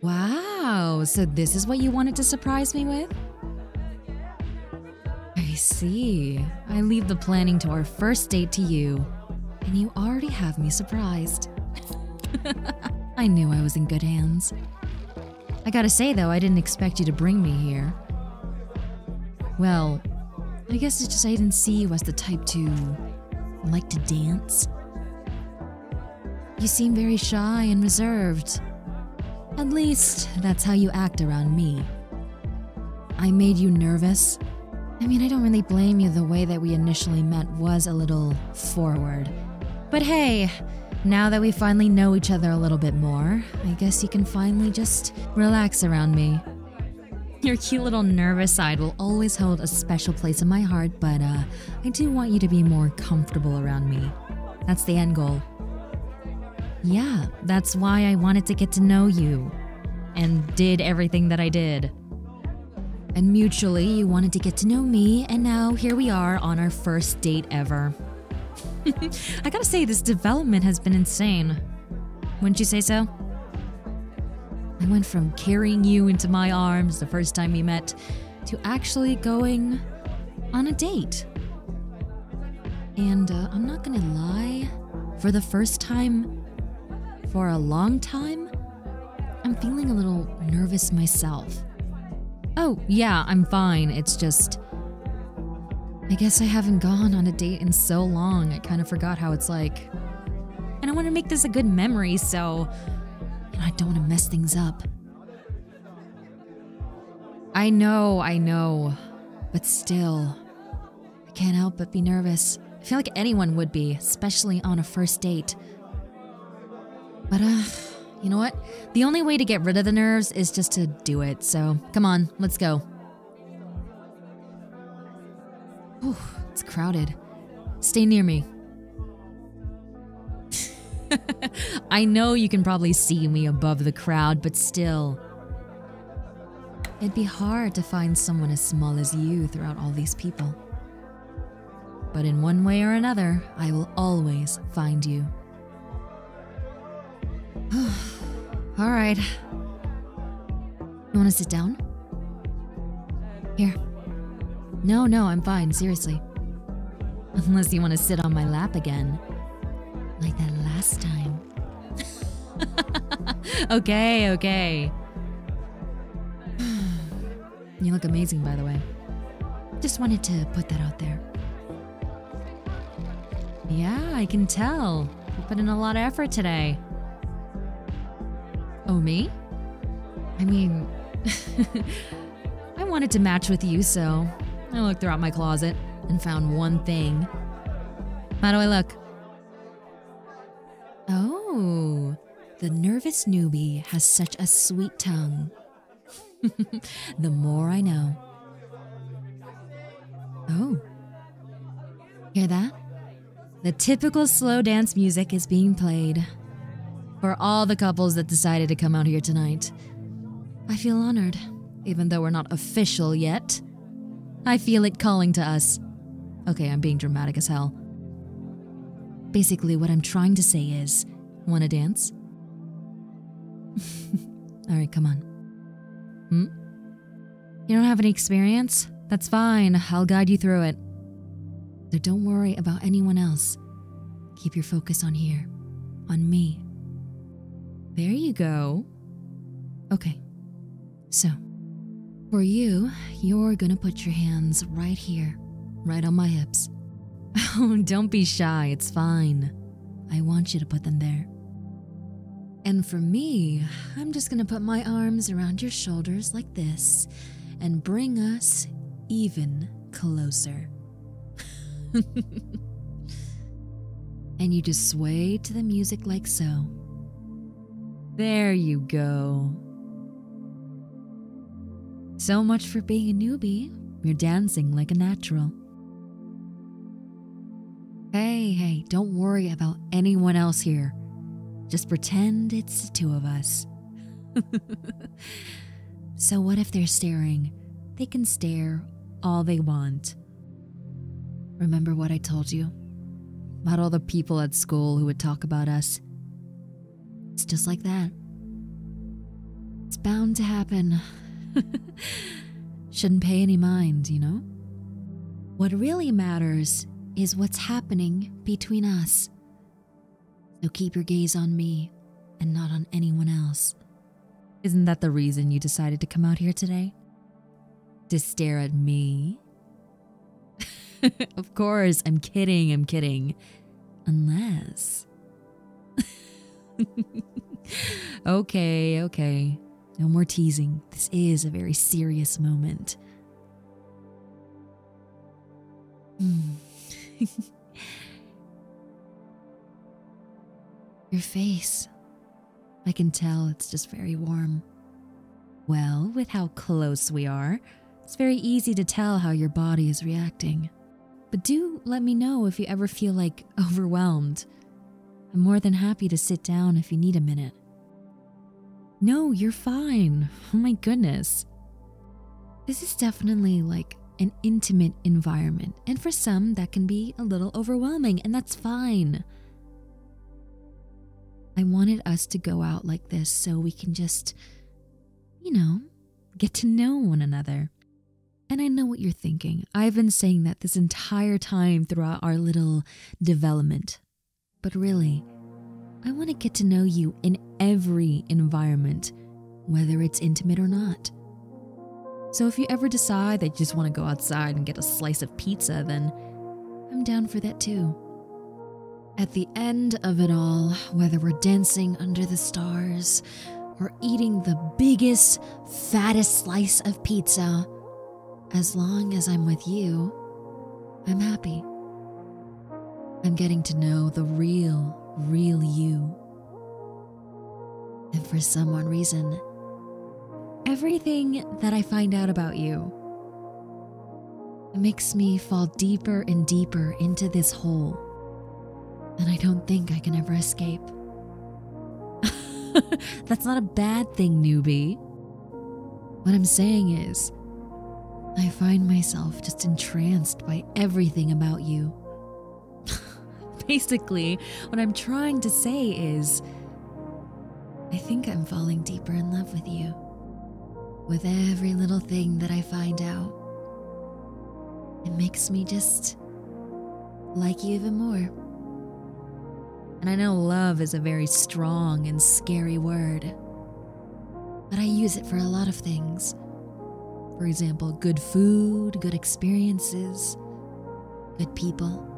Wow, so this is what you wanted to surprise me with? I see. I leave the planning to our first date to you, and you already have me surprised. I knew I was in good hands. I gotta say, though, I didn't expect you to bring me here. Well, I guess it's just I didn't see you as the type to like to dance. You seem very shy and reserved. At least, that's how you act around me. I made you nervous. I mean, I don't really blame you, the way that we initially met was a little forward. But hey, now that we finally know each other a little bit more, I guess you can finally just relax around me. Your cute little nervous side will always hold a special place in my heart, but uh, I do want you to be more comfortable around me. That's the end goal. Yeah, that's why I wanted to get to know you and did everything that I did. And mutually, you wanted to get to know me, and now here we are on our first date ever. I gotta say, this development has been insane. Wouldn't you say so? I went from carrying you into my arms the first time we met to actually going on a date. And uh, I'm not gonna lie, for the first time for a long time, I'm feeling a little nervous myself. Oh, yeah, I'm fine. It's just. I guess I haven't gone on a date in so long, I kind of forgot how it's like. And I want to make this a good memory, so. Know, I don't want to mess things up. I know, I know. But still, I can't help but be nervous. I feel like anyone would be, especially on a first date. But, uh, you know what? The only way to get rid of the nerves is just to do it. So, come on, let's go. Whew, it's crowded. Stay near me. I know you can probably see me above the crowd, but still. It'd be hard to find someone as small as you throughout all these people. But in one way or another, I will always find you. All right. You want to sit down? Here. No, no, I'm fine, seriously. Unless you want to sit on my lap again. Like that last time. okay, okay. you look amazing, by the way. Just wanted to put that out there. Yeah, I can tell. You put in a lot of effort today. Oh, me? I mean, I wanted to match with you, so I looked throughout my closet and found one thing. How do I look? Oh, the nervous newbie has such a sweet tongue. the more I know. Oh. Hear that? The typical slow dance music is being played for all the couples that decided to come out here tonight. I feel honored, even though we're not official yet. I feel it calling to us. Okay, I'm being dramatic as hell. Basically, what I'm trying to say is wanna dance? Alright, come on. Hmm? You don't have any experience? That's fine, I'll guide you through it. So don't worry about anyone else. Keep your focus on here, on me. There you go. Okay, so for you, you're gonna put your hands right here, right on my hips. Oh, don't be shy, it's fine. I want you to put them there. And for me, I'm just gonna put my arms around your shoulders like this and bring us even closer. and you just sway to the music like so. There you go. So much for being a newbie. You're dancing like a natural. Hey, hey, don't worry about anyone else here. Just pretend it's the two of us. so, what if they're staring? They can stare all they want. Remember what I told you? About all the people at school who would talk about us? It's just like that. It's bound to happen. Shouldn't pay any mind, you know? What really matters is what's happening between us. So keep your gaze on me and not on anyone else. Isn't that the reason you decided to come out here today? To stare at me? of course, I'm kidding, I'm kidding. Unless. okay, okay. No more teasing. This is a very serious moment. Hmm. Your face. I can tell it's just very warm. Well, with how close we are, it's very easy to tell how your body is reacting. But do let me know if you ever feel like overwhelmed. I'm more than happy to sit down if you need a minute. No, you're fine. Oh my goodness. This is definitely like an intimate environment, and for some, that can be a little overwhelming, and that's fine. I wanted us to go out like this so we can just, you know, get to know one another. And I know what you're thinking. I've been saying that this entire time throughout our little development. But really, I want to get to know you in every environment, whether it's intimate or not. So if you ever decide that you just want to go outside and get a slice of pizza, then I'm down for that too. At the end of it all, whether we're dancing under the stars or eating the biggest, fattest slice of pizza, as long as I'm with you, I'm happy. I'm getting to know the real, real you. And for some one reason, everything that I find out about you makes me fall deeper and deeper into this hole. And I don't think I can ever escape. That's not a bad thing, newbie. What I'm saying is, I find myself just entranced by everything about you. Basically, what I'm trying to say is, I think I'm falling deeper in love with you. With every little thing that I find out, it makes me just like you even more. And I know love is a very strong and scary word, but I use it for a lot of things. For example, good food, good experiences, good people.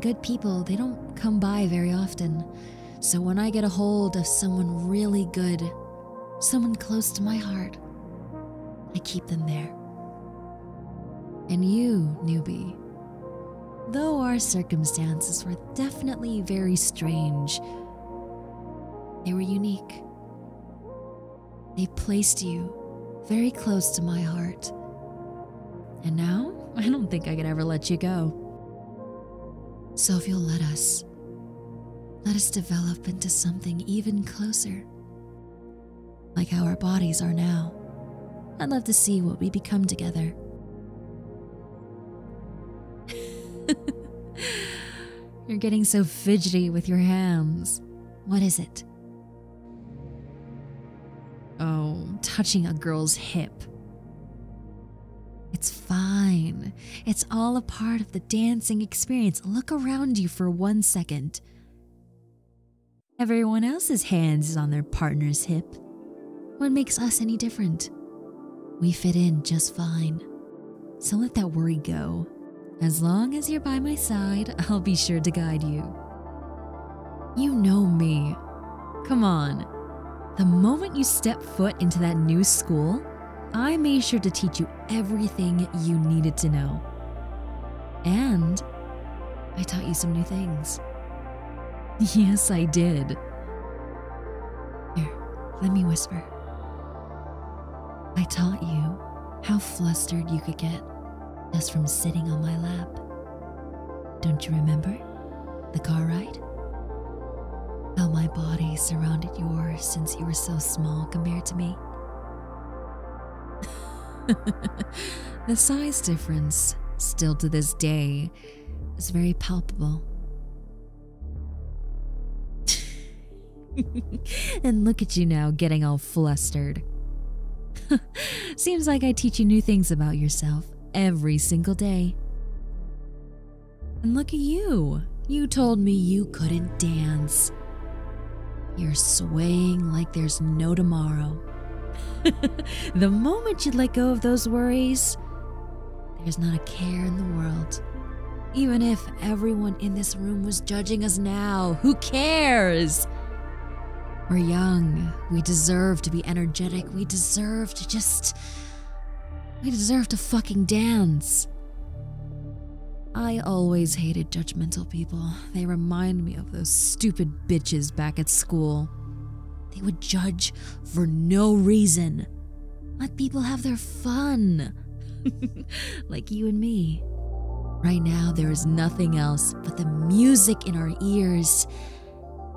Good people, they don't come by very often. So when I get a hold of someone really good, someone close to my heart, I keep them there. And you, newbie, though our circumstances were definitely very strange, they were unique. They placed you very close to my heart. And now, I don't think I could ever let you go. So if you'll let us, let us develop into something even closer. Like how our bodies are now. I'd love to see what we become together. You're getting so fidgety with your hands. What is it? Oh, touching a girl's hip. It's fine. It's all a part of the dancing experience. Look around you for one second. Everyone else's hands is on their partner's hip. What makes us any different? We fit in just fine. So let that worry go. As long as you're by my side, I'll be sure to guide you. You know me. Come on, the moment you step foot into that new school, I made sure to teach you everything you needed to know. And I taught you some new things. Yes, I did. Here, let me whisper. I taught you how flustered you could get just from sitting on my lap. Don't you remember? The car ride? How my body surrounded yours since you were so small compared to me. the size difference, still to this day, is very palpable. and look at you now getting all flustered. Seems like I teach you new things about yourself every single day. And look at you. You told me you couldn't dance. You're swaying like there's no tomorrow. the moment you let go of those worries, there's not a care in the world. Even if everyone in this room was judging us now, who cares? We're young. We deserve to be energetic. We deserve to just. We deserve to fucking dance. I always hated judgmental people. They remind me of those stupid bitches back at school. They would judge for no reason. Let people have their fun. like you and me. Right now, there is nothing else but the music in our ears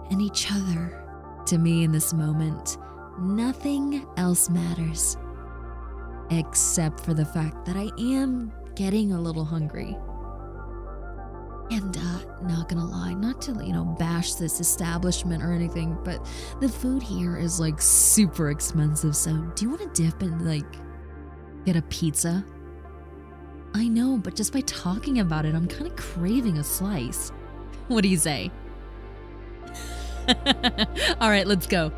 and each other. To me, in this moment, nothing else matters. Except for the fact that I am getting a little hungry. And uh, not gonna lie, not to you know bash this establishment or anything, but the food here is like super expensive. So do you want to dip and like get a pizza? I know, but just by talking about it, I'm kind of craving a slice. What do you say? All right, let's go.